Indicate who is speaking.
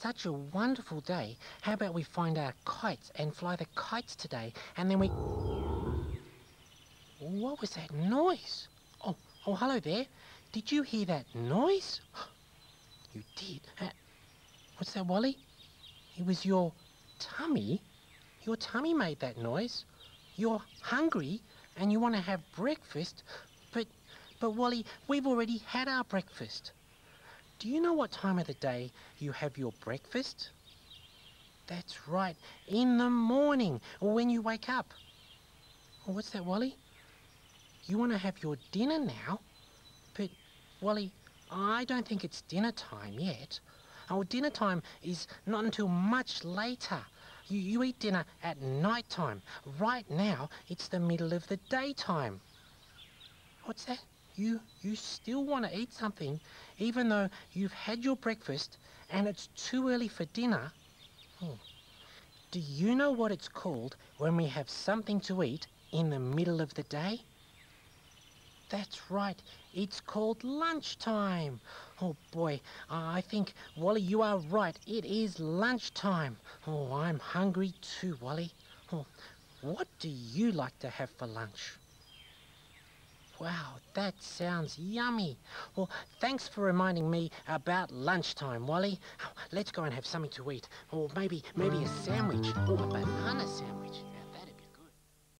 Speaker 1: such a wonderful day. How about we find our kites and fly the kites today, and then we... What was that noise? Oh, oh, hello there. Did you hear that noise? You did. Uh, what's that, Wally? It was your tummy? Your tummy made that noise. You're hungry and you want to have breakfast, but, but Wally, we've already had our breakfast. Do you know what time of the day you have your breakfast? That's right, in the morning, or when you wake up. Oh, what's that, Wally? You want to have your dinner now? But, Wally, I don't think it's dinner time yet. Our dinner time is not until much later. You, you eat dinner at night time. Right now, it's the middle of the daytime. What's that? You, you still want to eat something even though you've had your breakfast and it's too early for dinner? Hmm. Do you know what it's called when we have something to eat in the middle of the day? That's right, it's called lunchtime. Oh boy, I think, Wally, you are right. It is lunchtime. Oh, I'm hungry too, Wally. Oh, what do you like to have for lunch? Wow, that sounds yummy. Well, thanks for reminding me about lunchtime, Wally. Let's go and have something to eat. Or maybe, maybe a sandwich. Or sandwich.